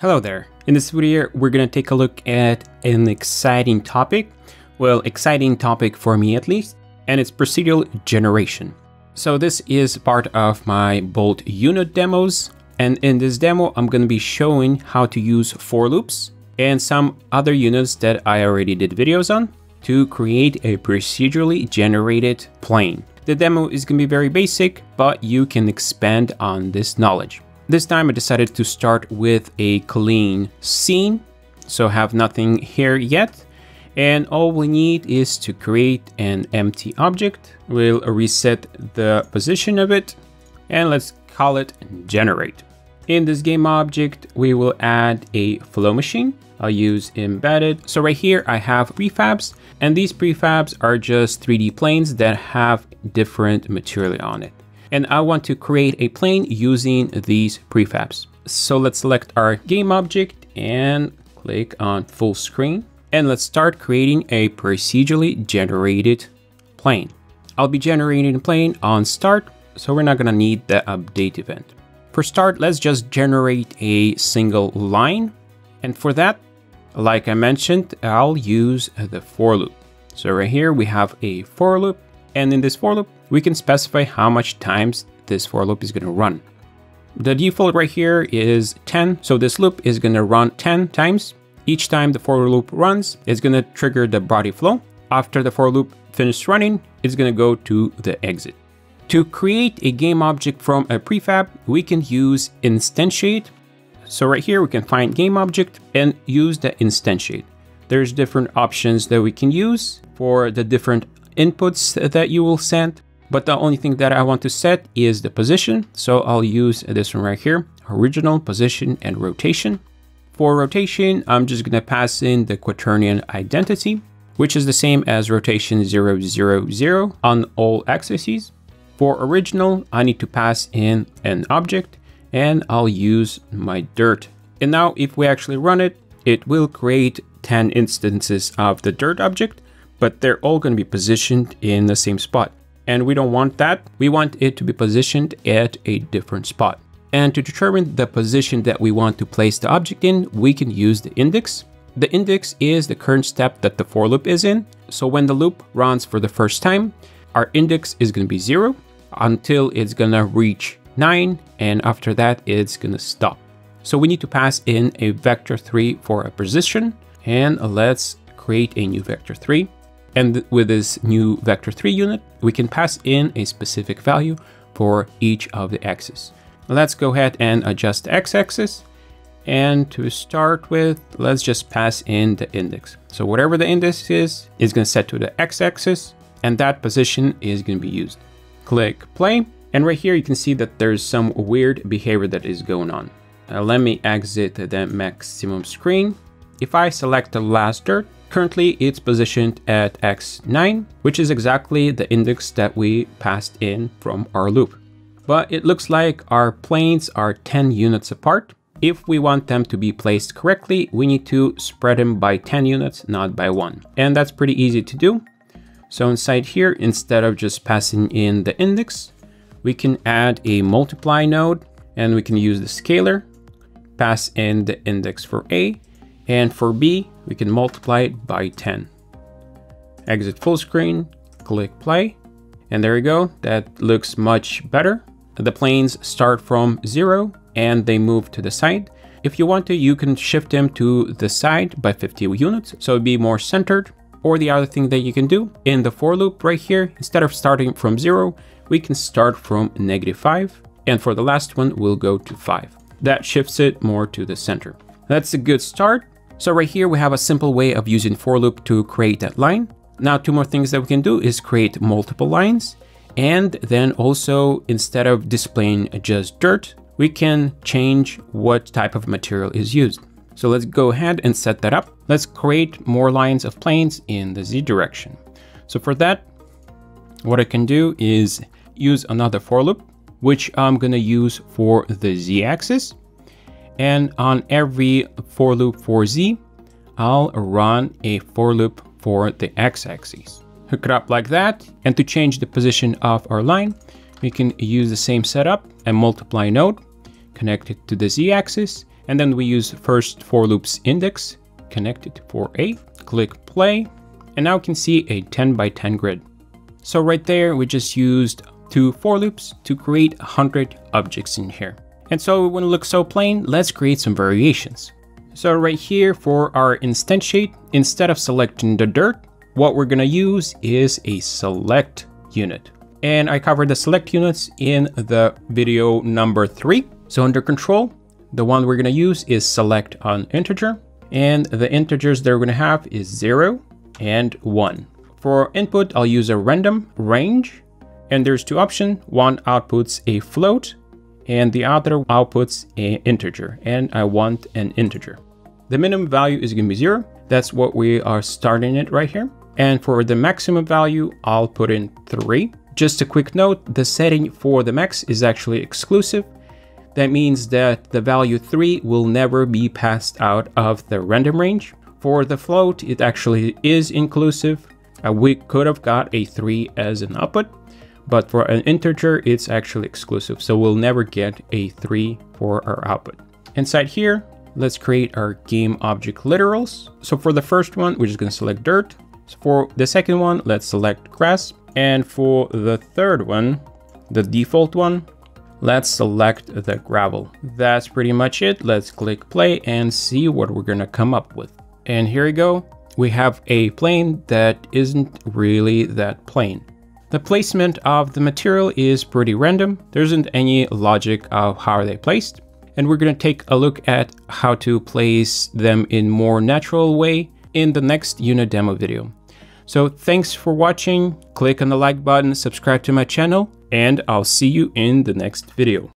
Hello there. In this video, we're going to take a look at an exciting topic. Well, exciting topic for me at least, and it's procedural generation. So this is part of my Bolt unit demos. And in this demo, I'm going to be showing how to use for loops and some other units that I already did videos on to create a procedurally generated plane. The demo is going to be very basic, but you can expand on this knowledge. This time I decided to start with a clean scene, so have nothing here yet. And all we need is to create an empty object. We'll reset the position of it and let's call it generate. In this game object, we will add a flow machine. I'll use embedded. So right here, I have prefabs and these prefabs are just 3D planes that have different material on it and I want to create a plane using these prefabs. So let's select our game object and click on full screen. And let's start creating a procedurally generated plane. I'll be generating a plane on start, so we're not gonna need the update event. For start, let's just generate a single line. And for that, like I mentioned, I'll use the for loop. So right here, we have a for loop and in this for loop, we can specify how much times this for loop is going to run. The default right here is 10, so this loop is going to run 10 times. Each time the for loop runs, it's going to trigger the body flow. After the for loop finishes running, it's going to go to the exit. To create a game object from a prefab, we can use instantiate. So right here, we can find game object and use the instantiate. There's different options that we can use for the different inputs that you will send. But the only thing that I want to set is the position. So I'll use this one right here, original position and rotation. For rotation, I'm just going to pass in the quaternion identity, which is the same as rotation 0, 0, 0 on all axes. For original, I need to pass in an object and I'll use my dirt. And now if we actually run it, it will create 10 instances of the dirt object but they're all going to be positioned in the same spot. And we don't want that. We want it to be positioned at a different spot. And to determine the position that we want to place the object in, we can use the index. The index is the current step that the for loop is in. So when the loop runs for the first time, our index is going to be zero until it's going to reach nine. And after that, it's going to stop. So we need to pass in a vector three for a position. And let's create a new vector three. And with this new vector3 unit, we can pass in a specific value for each of the axes. Let's go ahead and adjust the x-axis. And to start with, let's just pass in the index. So whatever the index is, is going to set to the x-axis, and that position is going to be used. Click play, and right here you can see that there's some weird behavior that is going on. Uh, let me exit the maximum screen. If I select the last dirt, Currently, it's positioned at x9, which is exactly the index that we passed in from our loop. But it looks like our planes are 10 units apart. If we want them to be placed correctly, we need to spread them by 10 units, not by one. And that's pretty easy to do. So inside here, instead of just passing in the index, we can add a multiply node and we can use the scalar, pass in the index for A, and for B, we can multiply it by 10. Exit full screen, click play, and there you go. That looks much better. The planes start from zero and they move to the side. If you want to, you can shift them to the side by 50 units, so it'd be more centered. Or the other thing that you can do in the for loop right here, instead of starting from zero, we can start from negative five. And for the last one, we'll go to five. That shifts it more to the center. That's a good start. So right here, we have a simple way of using for loop to create that line. Now, two more things that we can do is create multiple lines. And then also, instead of displaying just dirt, we can change what type of material is used. So let's go ahead and set that up. Let's create more lines of planes in the Z direction. So for that, what I can do is use another for loop, which I'm to use for the Z axis. And on every for loop for z, I'll run a for loop for the x-axis. Hook it up like that. And to change the position of our line, we can use the same setup and multiply node, connect it to the z-axis, And then we use first for loops index, connect it to for A, click play, and now we can see a 10 by 10 grid. So right there, we just used two for loops to create 100 objects in here. And so it wouldn't look so plain, let's create some variations. So right here for our instantiate, instead of selecting the dirt, what we're gonna use is a select unit. And I covered the select units in the video number three. So under control, the one we're gonna use is select on integer. And the integers that we're gonna have is zero and one. For input, I'll use a random range. And there's two options. One outputs a float and the other outputs an integer. And I want an integer. The minimum value is gonna be zero. That's what we are starting it right here. And for the maximum value, I'll put in three. Just a quick note, the setting for the max is actually exclusive. That means that the value 3 will never be passed out of the random range. For the float, it actually is inclusive. Uh, we could have got a 3 as an output, but for an integer, it's actually exclusive. So we'll never get a 3 for our output. Inside here, let's create our game object literals. So for the first one, we're just going to select dirt. So for the second one, let's select grass. And for the third one, the default one, let's select the gravel. That's pretty much it. Let's click play and see what we're gonna come up with. And here we go. We have a plane that isn't really that plain. The placement of the material is pretty random. There isn't any logic of how they placed. And we're gonna take a look at how to place them in more natural way in the next unit demo video. So thanks for watching, click on the like button, subscribe to my channel, and I'll see you in the next video.